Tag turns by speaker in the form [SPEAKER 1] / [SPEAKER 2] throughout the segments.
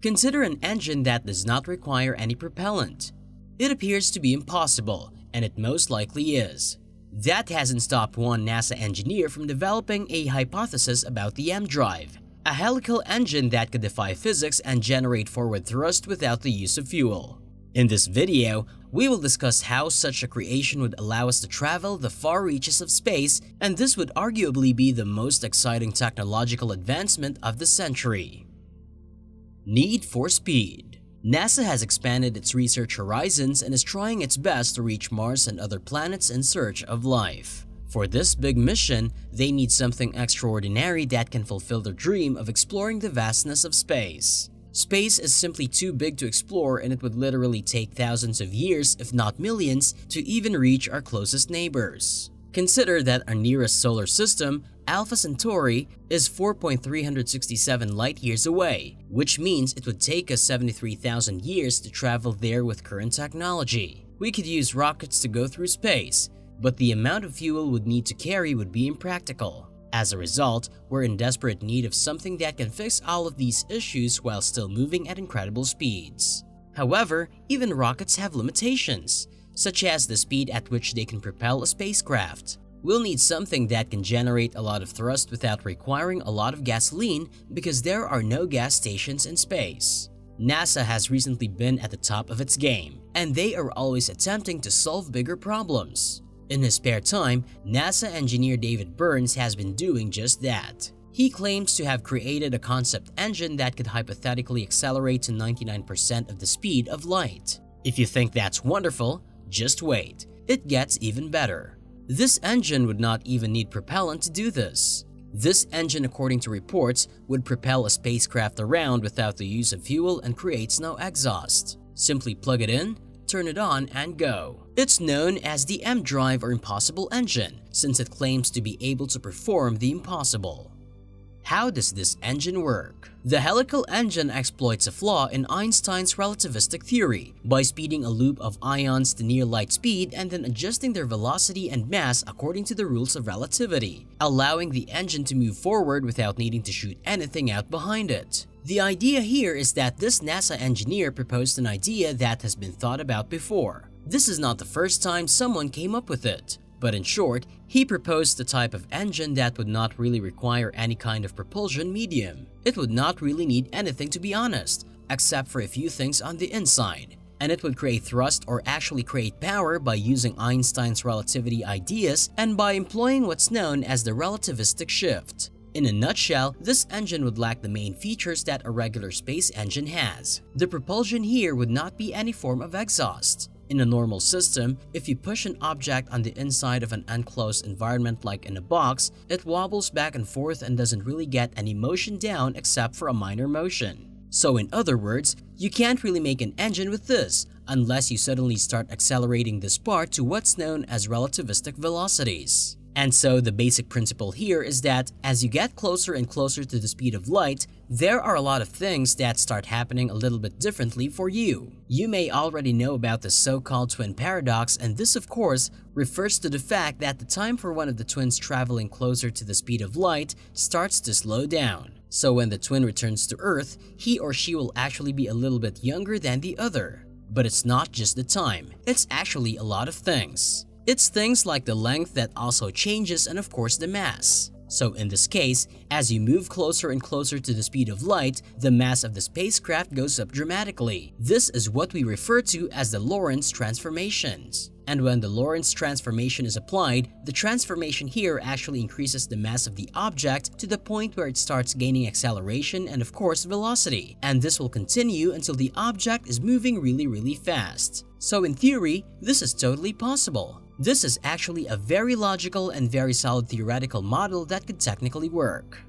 [SPEAKER 1] Consider an engine that does not require any propellant. It appears to be impossible, and it most likely is. That hasn't stopped one NASA engineer from developing a hypothesis about the EmDrive, a helical engine that could defy physics and generate forward thrust without the use of fuel. In this video, we will discuss how such a creation would allow us to travel the far reaches of space, and this would arguably be the most exciting technological advancement of the century. Need for Speed NASA has expanded its research horizons and is trying its best to reach Mars and other planets in search of life. For this big mission, they need something extraordinary that can fulfill their dream of exploring the vastness of space. Space is simply too big to explore and it would literally take thousands of years, if not millions, to even reach our closest neighbors. Consider that our nearest solar system, Alpha Centauri, is 4.367 light-years away, which means it would take us 73,000 years to travel there with current technology. We could use rockets to go through space, but the amount of fuel we would need to carry would be impractical. As a result, we're in desperate need of something that can fix all of these issues while still moving at incredible speeds. However, even rockets have limitations, such as the speed at which they can propel a spacecraft. We'll need something that can generate a lot of thrust without requiring a lot of gasoline because there are no gas stations in space. NASA has recently been at the top of its game, and they are always attempting to solve bigger problems. In his spare time, NASA engineer David Burns has been doing just that. He claims to have created a concept engine that could hypothetically accelerate to 99% of the speed of light. If you think that's wonderful, just wait, it gets even better. This engine would not even need propellant to do this. This engine, according to reports, would propel a spacecraft around without the use of fuel and creates no exhaust. Simply plug it in, turn it on, and go. It's known as the EmDrive or Impossible Engine, since it claims to be able to perform the impossible. How does this engine work? The helical engine exploits a flaw in Einstein's relativistic theory by speeding a loop of ions to near light speed and then adjusting their velocity and mass according to the rules of relativity, allowing the engine to move forward without needing to shoot anything out behind it. The idea here is that this NASA engineer proposed an idea that has been thought about before. This is not the first time someone came up with it. But in short, he proposed a type of engine that would not really require any kind of propulsion medium. It would not really need anything to be honest, except for a few things on the inside. And it would create thrust or actually create power by using Einstein's relativity ideas and by employing what's known as the relativistic shift. In a nutshell, this engine would lack the main features that a regular space engine has. The propulsion here would not be any form of exhaust. In a normal system, if you push an object on the inside of an enclosed environment like in a box, it wobbles back and forth and doesn't really get any motion down except for a minor motion. So in other words, you can't really make an engine with this unless you suddenly start accelerating this part to what's known as relativistic velocities. And so the basic principle here is that as you get closer and closer to the speed of light, there are a lot of things that start happening a little bit differently for you. You may already know about the so-called twin paradox and this of course refers to the fact that the time for one of the twins traveling closer to the speed of light starts to slow down. So when the twin returns to Earth, he or she will actually be a little bit younger than the other. But it's not just the time, it's actually a lot of things. It's things like the length that also changes and of course the mass. So in this case, as you move closer and closer to the speed of light, the mass of the spacecraft goes up dramatically. This is what we refer to as the Lorentz transformations. And when the Lorentz transformation is applied, the transformation here actually increases the mass of the object to the point where it starts gaining acceleration and of course velocity. And this will continue until the object is moving really really fast. So in theory, this is totally possible. This is actually a very logical and very solid theoretical model that could technically work.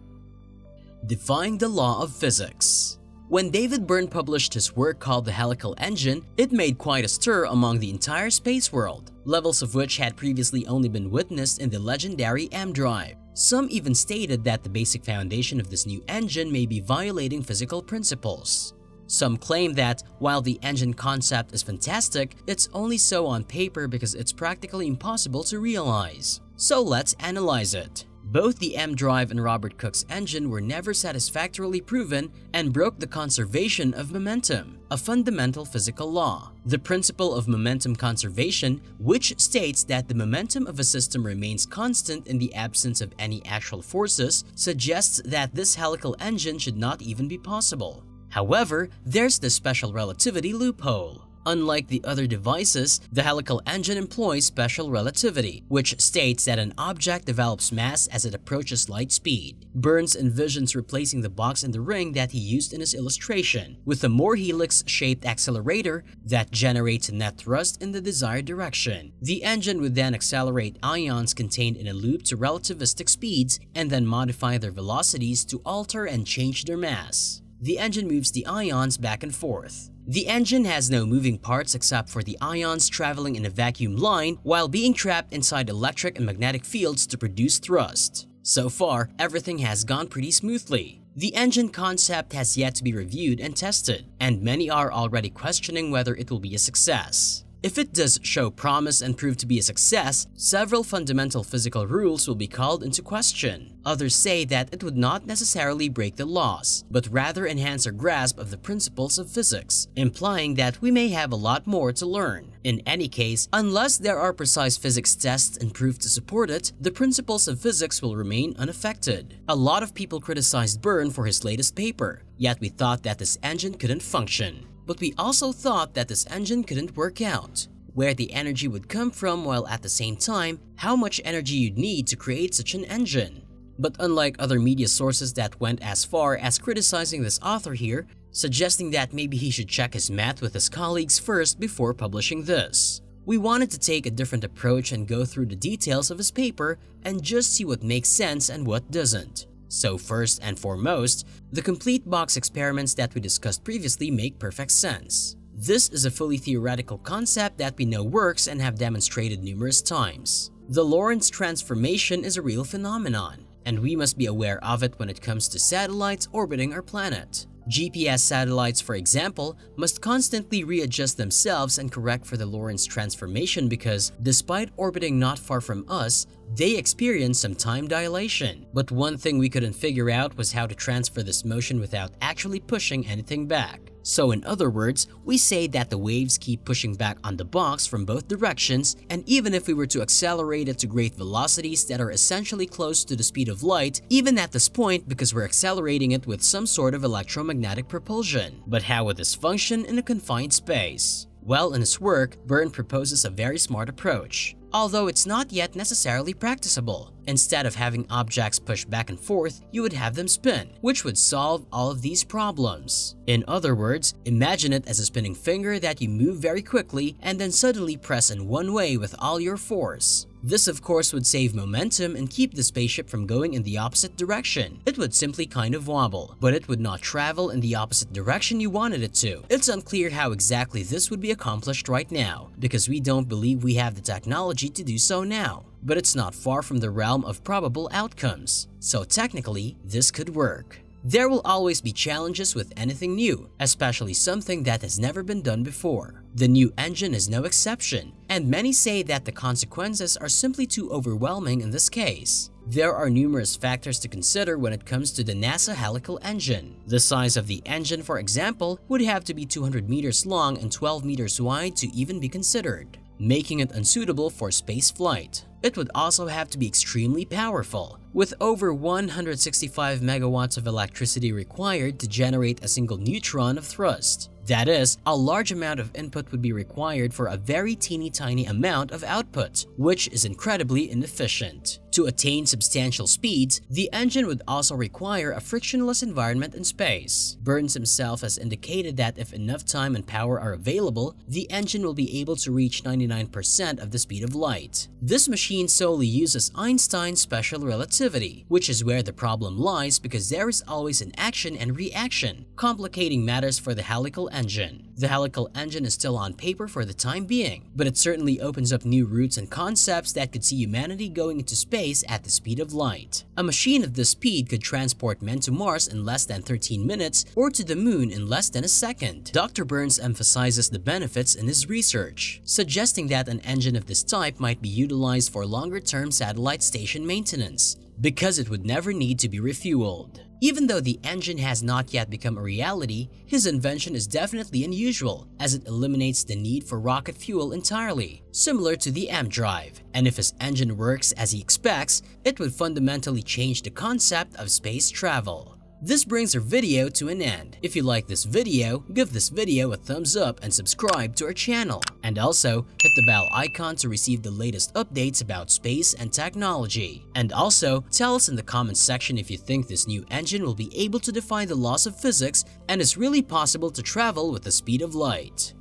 [SPEAKER 1] Defying the law of physics When David Byrne published his work called The Helical Engine, it made quite a stir among the entire space world, levels of which had previously only been witnessed in the legendary EmDrive. Some even stated that the basic foundation of this new engine may be violating physical principles. Some claim that while the engine concept is fantastic, it's only so on paper because it's practically impossible to realize. So let's analyze it. Both the EmDrive and Robert Cook's engine were never satisfactorily proven and broke the conservation of momentum, a fundamental physical law. The principle of momentum conservation, which states that the momentum of a system remains constant in the absence of any actual forces, suggests that this helical engine should not even be possible. However, there's the special relativity loophole. Unlike the other devices, the helical engine employs special relativity, which states that an object develops mass as it approaches light speed. Burns envisions replacing the box in the ring that he used in his illustration with a more helix-shaped accelerator that generates net thrust in the desired direction. The engine would then accelerate ions contained in a loop to relativistic speeds and then modify their velocities to alter and change their mass. The engine moves the ions back and forth. The engine has no moving parts except for the ions traveling in a vacuum line while being trapped inside electric and magnetic fields to produce thrust. So far, everything has gone pretty smoothly. The engine concept has yet to be reviewed and tested, and many are already questioning whether it will be a success. If it does show promise and prove to be a success, several fundamental physical rules will be called into question. Others say that it would not necessarily break the laws, but rather enhance our grasp of the principles of physics, implying that we may have a lot more to learn. In any case, unless there are precise physics tests and proof to support it, the principles of physics will remain unaffected. A lot of people criticized Byrne for his latest paper, yet we thought that this engine couldn't function but we also thought that this engine couldn't work out, where the energy would come from while at the same time, how much energy you'd need to create such an engine. But unlike other media sources that went as far as criticizing this author here, suggesting that maybe he should check his math with his colleagues first before publishing this. We wanted to take a different approach and go through the details of his paper and just see what makes sense and what doesn't. So first and foremost, the complete box experiments that we discussed previously make perfect sense. This is a fully theoretical concept that we know works and have demonstrated numerous times. The Lorentz transformation is a real phenomenon, and we must be aware of it when it comes to satellites orbiting our planet. GPS satellites, for example, must constantly readjust themselves and correct for the Lorentz transformation because, despite orbiting not far from us, they experience some time dilation. But one thing we couldn't figure out was how to transfer this motion without actually pushing anything back. So in other words, we say that the waves keep pushing back on the box from both directions and even if we were to accelerate it to great velocities that are essentially close to the speed of light, even at this point because we're accelerating it with some sort of electromagnetic propulsion. But how would this function in a confined space? Well, in his work, Byrne proposes a very smart approach although it's not yet necessarily practicable. Instead of having objects push back and forth, you would have them spin, which would solve all of these problems. In other words, imagine it as a spinning finger that you move very quickly and then suddenly press in one way with all your force. This of course would save momentum and keep the spaceship from going in the opposite direction. It would simply kind of wobble, but it would not travel in the opposite direction you wanted it to. It's unclear how exactly this would be accomplished right now, because we don't believe we have the technology to do so now. But it's not far from the realm of probable outcomes, so technically this could work. There will always be challenges with anything new, especially something that has never been done before. The new engine is no exception, and many say that the consequences are simply too overwhelming in this case. There are numerous factors to consider when it comes to the NASA helical engine. The size of the engine, for example, would have to be 200 meters long and 12 meters wide to even be considered, making it unsuitable for space flight. It would also have to be extremely powerful, with over 165 megawatts of electricity required to generate a single newton of thrust. That is, a large amount of input would be required for a very teeny tiny amount of output, which is incredibly inefficient. To attain substantial speeds, the engine would also require a frictionless environment in space. Burns himself has indicated that if enough time and power are available, the engine will be able to reach 99% of the speed of light. This machine solely uses Einstein's special relativity, which is where the problem lies because there is always an action and reaction, complicating matters for the helical engine. The helical engine is still on paper for the time being, but it certainly opens up new routes and concepts that could see humanity going into space at the speed of light. A machine of this speed could transport men to Mars in less than 13 minutes or to the moon in less than a second. Dr. Burns emphasizes the benefits in his research, suggesting that an engine of this type might be utilized for longer-term satellite station maintenance, because it would never need to be refueled. Even though the engine has not yet become a reality, his invention is definitely unusual as it eliminates the need for rocket fuel entirely, similar to the EmDrive. And if his engine works as he expects, it would fundamentally change the concept of space travel. This brings our video to an end. If you like this video, give this video a thumbs up and subscribe to our channel. And also, hit the bell icon to receive the latest updates about space and technology. And also, tell us in the comments section if you think this new engine will be able to defy the laws of physics and is really possible to travel with the speed of light.